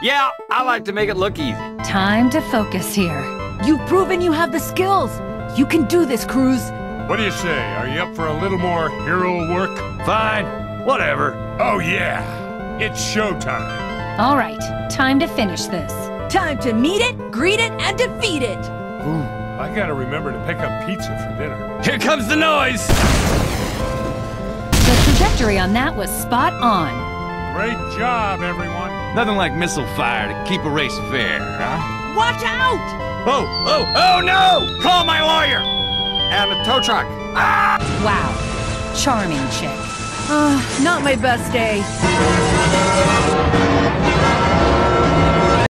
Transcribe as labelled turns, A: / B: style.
A: Yeah, I like to make it look easy.
B: Time to focus here.
C: You've proven you have the skills. You can do this, Cruz.
D: What do you say? Are you up for a little more hero work?
A: Fine, whatever.
D: Oh, yeah. It's showtime.
B: All right, time to finish this.
C: Time to meet it, greet it, and defeat it.
D: Ooh, I gotta remember to pick up pizza for dinner.
A: Here comes the noise!
B: The trajectory on that was spot on.
D: Great job, everyone.
A: Nothing like missile fire to keep a race fair, huh?
C: Watch out!
A: Oh, oh, oh no! Call my lawyer! And a tow truck. Ah!
B: Wow, charming chick.
C: Uh, not my best day.